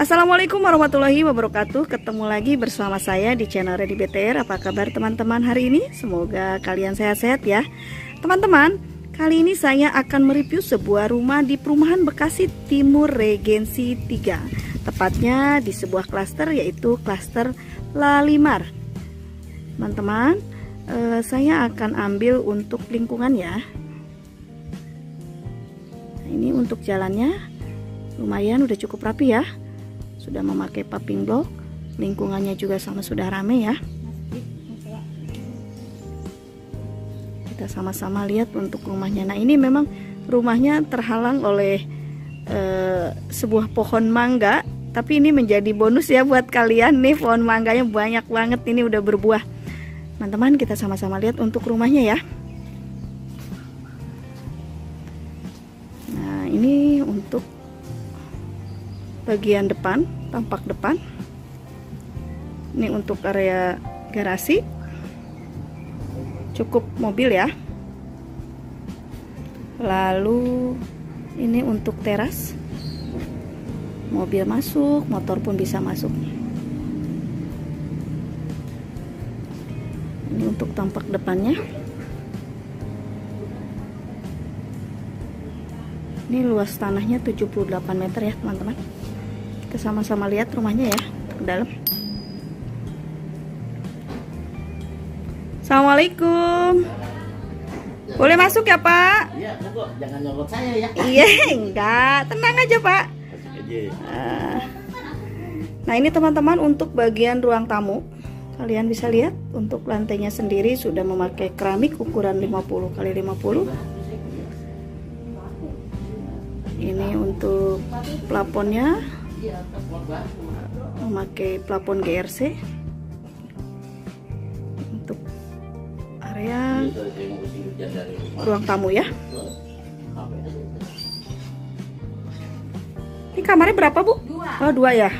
Assalamualaikum warahmatullahi wabarakatuh. Ketemu lagi bersama saya di channel Ready BTR Apa kabar teman-teman hari ini? Semoga kalian sehat-sehat ya. Teman-teman, kali ini saya akan mereview sebuah rumah di perumahan Bekasi Timur Regensi 3 Tepatnya di sebuah klaster yaitu klaster Lalimar. Teman-teman, eh, saya akan ambil untuk lingkungan ya nah, Ini untuk jalannya. Lumayan udah cukup rapi ya sudah memakai paving block. Lingkungannya juga sama sudah rame ya. Kita sama-sama lihat untuk rumahnya. Nah ini memang rumahnya terhalang oleh uh, sebuah pohon mangga. Tapi ini menjadi bonus ya buat kalian. Nih pohon mangganya banyak banget. Ini udah berbuah. Teman-teman kita sama-sama lihat untuk rumahnya ya. Nah ini untuk bagian depan tampak depan. Ini untuk area garasi. Cukup mobil ya. Lalu ini untuk teras. Mobil masuk motor pun bisa masuk. Ini untuk tampak depannya. Ini luas tanahnya 78 meter ya teman-teman kita sama-sama lihat rumahnya ya ke dalam. Assalamualaikum. Boleh masuk ya pak? Iya jangan nyolot saya ya. Iya enggak. Tenang aja pak. Ah. nah ini teman-teman untuk bagian ruang tamu kalian bisa lihat untuk lantainya sendiri sudah memakai keramik ukuran 50 kali 50 ini untuk plafonnya memakai plafon GRC untuk area. Ruang tamu ya. Ini kamarnya berapa bu? oh dua ya?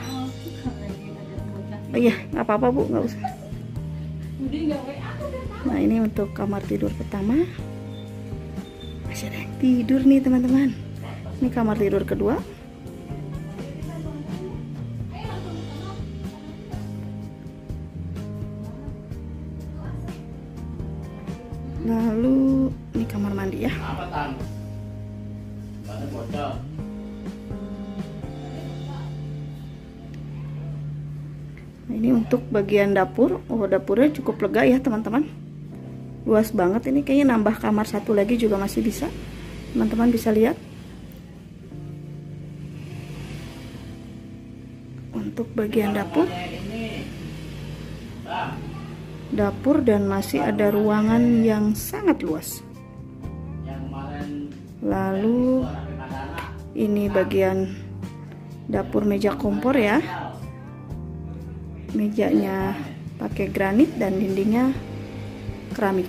Oh, iya nggak apa-apa bu. Nggak usah. Nah ini untuk kamar tidur pertama. Masih ada yang tidur nih teman-teman. Ini kamar tidur kedua lalu ini kamar mandi ya. Nah, ini untuk bagian dapur. Oh dapurnya cukup lega ya teman-teman. Luas banget ini. Kayaknya nambah kamar satu lagi juga masih bisa. Teman-teman bisa lihat. Untuk bagian dapur dapur dan masih ada ruangan yang sangat luas. Lalu ini bagian dapur meja kompor ya. Mejanya pakai granit dan dindingnya keramik.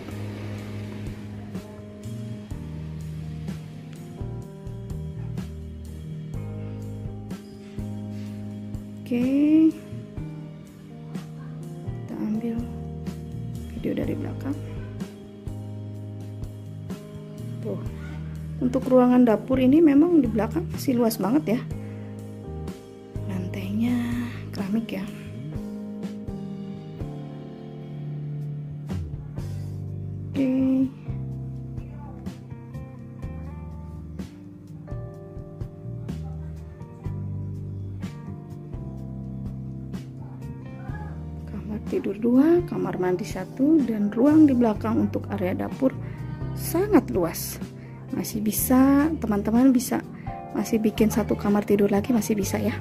Oke. kita video dari belakang. Tuh. Untuk ruangan dapur ini memang di belakang masih luas banget ya. Lantainya keramik ya. Oke. kamar tidur dua, kamar mandi satu, dan ruang di belakang untuk area dapur sangat luas. Masih bisa, teman-teman bisa masih bikin satu kamar tidur lagi masih bisa ya.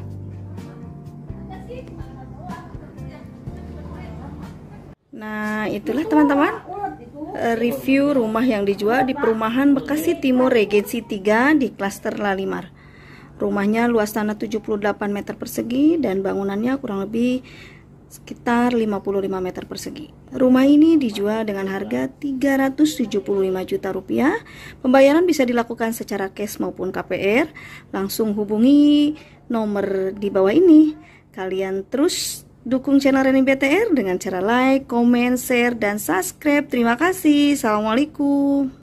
Nah, itulah teman-teman eh, review rumah yang dijual di perumahan Bekasi Timur Regensi 3 di klaster Lalimar. Rumahnya luas tanah 78 meter persegi dan bangunannya kurang lebih sekitar 55 meter persegi. Rumah ini dijual dengan harga 375 juta rupiah. Pembayaran bisa dilakukan secara cash maupun KPR. Langsung hubungi nomor di bawah ini. Kalian terus dukung channel Reni BTR dengan cara like, comment, share, dan subscribe. Terima kasih. Assalamualaikum.